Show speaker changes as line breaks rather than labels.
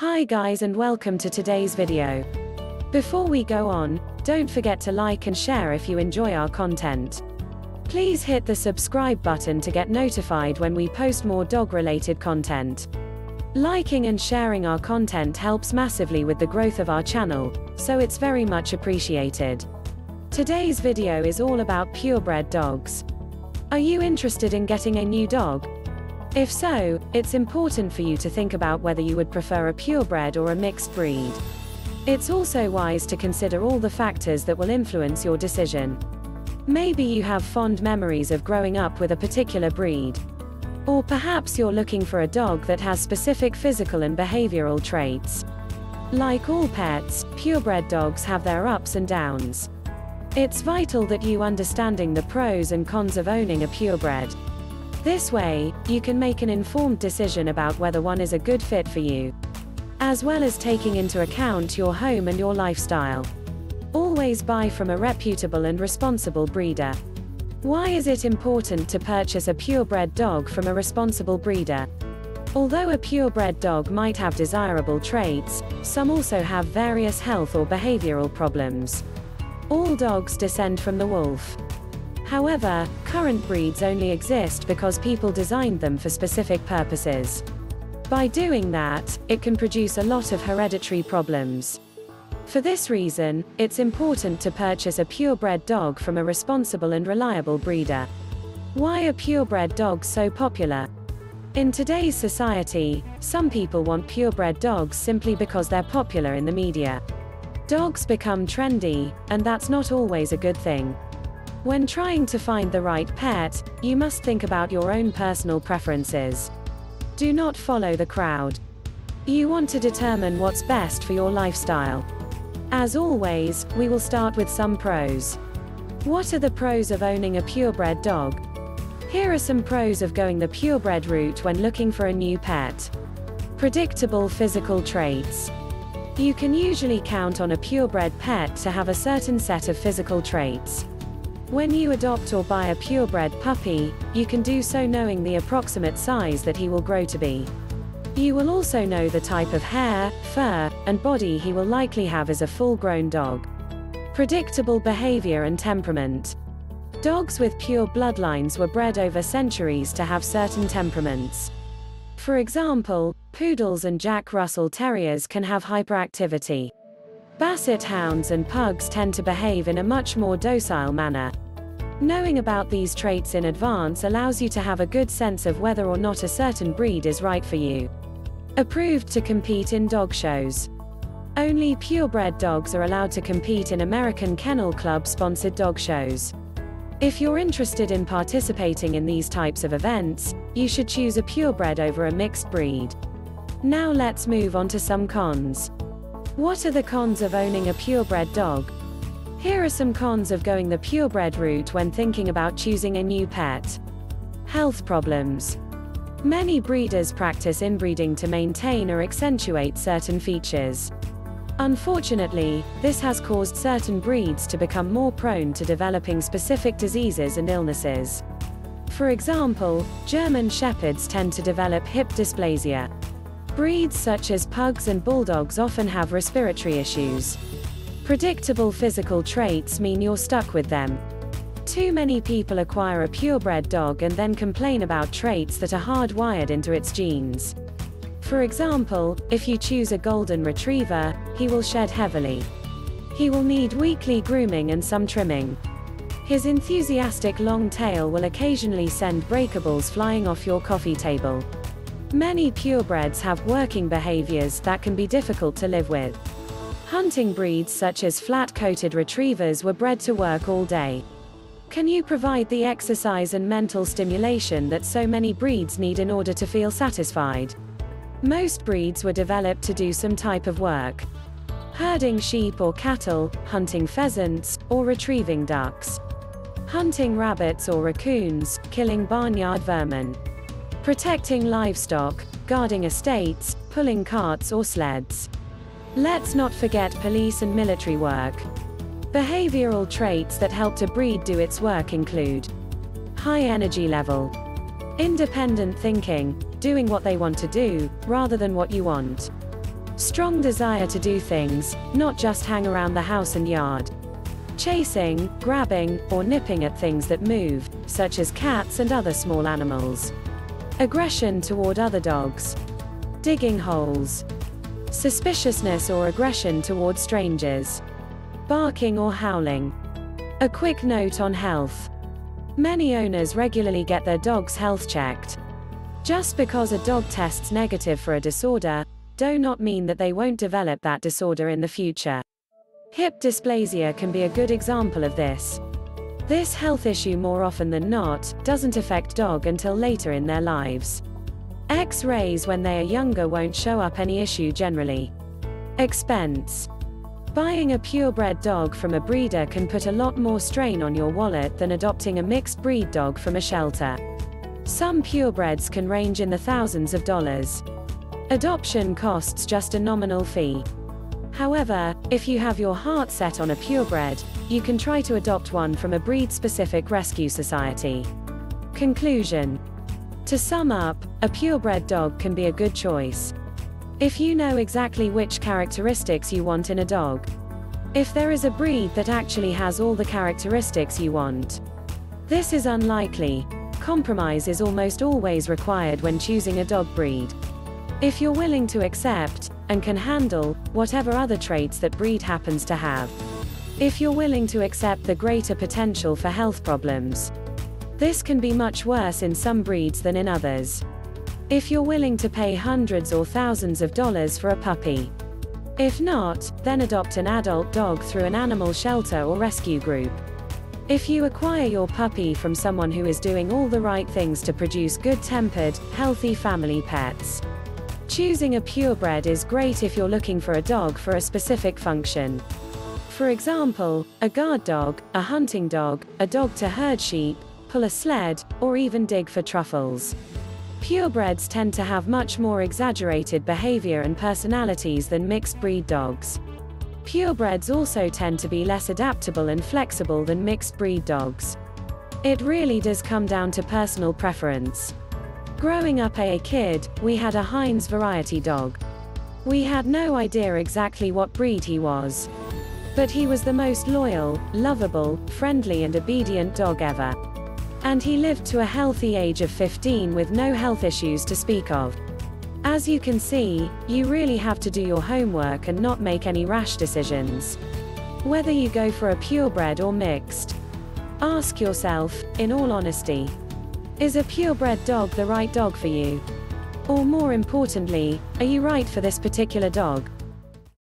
Hi guys and welcome to today's video. Before we go on, don't forget to like and share if you enjoy our content. Please hit the subscribe button to get notified when we post more dog related content. Liking and sharing our content helps massively with the growth of our channel, so it's very much appreciated. Today's video is all about purebred dogs. Are you interested in getting a new dog? If so, it's important for you to think about whether you would prefer a purebred or a mixed breed. It's also wise to consider all the factors that will influence your decision. Maybe you have fond memories of growing up with a particular breed. Or perhaps you're looking for a dog that has specific physical and behavioral traits. Like all pets, purebred dogs have their ups and downs. It's vital that you understanding the pros and cons of owning a purebred. This way, you can make an informed decision about whether one is a good fit for you. As well as taking into account your home and your lifestyle. Always buy from a reputable and responsible breeder. Why is it important to purchase a purebred dog from a responsible breeder? Although a purebred dog might have desirable traits, some also have various health or behavioral problems. All dogs descend from the wolf. However, current breeds only exist because people designed them for specific purposes. By doing that, it can produce a lot of hereditary problems. For this reason, it's important to purchase a purebred dog from a responsible and reliable breeder. Why are purebred dogs so popular? In today's society, some people want purebred dogs simply because they're popular in the media. Dogs become trendy, and that's not always a good thing. When trying to find the right pet, you must think about your own personal preferences. Do not follow the crowd. You want to determine what's best for your lifestyle. As always, we will start with some pros. What are the pros of owning a purebred dog? Here are some pros of going the purebred route when looking for a new pet. Predictable physical traits. You can usually count on a purebred pet to have a certain set of physical traits. When you adopt or buy a purebred puppy, you can do so knowing the approximate size that he will grow to be. You will also know the type of hair, fur, and body he will likely have as a full-grown dog. Predictable behavior and temperament. Dogs with pure bloodlines were bred over centuries to have certain temperaments. For example, poodles and Jack Russell Terriers can have hyperactivity. Basset hounds and pugs tend to behave in a much more docile manner. Knowing about these traits in advance allows you to have a good sense of whether or not a certain breed is right for you. Approved to compete in dog shows. Only purebred dogs are allowed to compete in American Kennel Club sponsored dog shows. If you're interested in participating in these types of events, you should choose a purebred over a mixed breed. Now let's move on to some cons. What are the cons of owning a purebred dog? Here are some cons of going the purebred route when thinking about choosing a new pet. Health problems. Many breeders practice inbreeding to maintain or accentuate certain features. Unfortunately, this has caused certain breeds to become more prone to developing specific diseases and illnesses. For example, German Shepherds tend to develop hip dysplasia. Breeds such as pugs and bulldogs often have respiratory issues. Predictable physical traits mean you're stuck with them. Too many people acquire a purebred dog and then complain about traits that are hardwired into its genes. For example, if you choose a golden retriever, he will shed heavily. He will need weekly grooming and some trimming. His enthusiastic long tail will occasionally send breakables flying off your coffee table. Many purebreds have working behaviors that can be difficult to live with. Hunting breeds such as flat-coated retrievers were bred to work all day. Can you provide the exercise and mental stimulation that so many breeds need in order to feel satisfied? Most breeds were developed to do some type of work. Herding sheep or cattle, hunting pheasants, or retrieving ducks. Hunting rabbits or raccoons, killing barnyard vermin protecting livestock, guarding estates, pulling carts or sleds. Let's not forget police and military work. Behavioral traits that help a breed do its work include high energy level, independent thinking, doing what they want to do, rather than what you want, Strong desire to do things, not just hang around the house and yard. Chasing, grabbing, or nipping at things that move, such as cats and other small animals. Aggression toward other dogs. Digging holes. Suspiciousness or aggression toward strangers. Barking or howling. A quick note on health. Many owners regularly get their dog's health checked. Just because a dog tests negative for a disorder, do not mean that they won't develop that disorder in the future. Hip dysplasia can be a good example of this. This health issue more often than not, doesn't affect dog until later in their lives. X-rays when they are younger won't show up any issue generally. Expense. Buying a purebred dog from a breeder can put a lot more strain on your wallet than adopting a mixed breed dog from a shelter. Some purebreds can range in the thousands of dollars. Adoption costs just a nominal fee. However, if you have your heart set on a purebred, you can try to adopt one from a breed-specific rescue society. Conclusion. To sum up, a purebred dog can be a good choice. If you know exactly which characteristics you want in a dog. If there is a breed that actually has all the characteristics you want. This is unlikely. Compromise is almost always required when choosing a dog breed. If you're willing to accept, and can handle, whatever other traits that breed happens to have. If you're willing to accept the greater potential for health problems. This can be much worse in some breeds than in others. If you're willing to pay hundreds or thousands of dollars for a puppy. If not, then adopt an adult dog through an animal shelter or rescue group. If you acquire your puppy from someone who is doing all the right things to produce good-tempered, healthy family pets. Choosing a purebred is great if you're looking for a dog for a specific function. For example, a guard dog, a hunting dog, a dog to herd sheep, pull a sled, or even dig for truffles. Purebreds tend to have much more exaggerated behavior and personalities than mixed breed dogs. Purebreds also tend to be less adaptable and flexible than mixed breed dogs. It really does come down to personal preference. Growing up a kid, we had a Heinz variety dog. We had no idea exactly what breed he was. But he was the most loyal, lovable, friendly and obedient dog ever. And he lived to a healthy age of 15 with no health issues to speak of. As you can see, you really have to do your homework and not make any rash decisions. Whether you go for a purebred or mixed. Ask yourself, in all honesty, is a purebred dog the right dog for you? Or more importantly, are you right for this particular dog?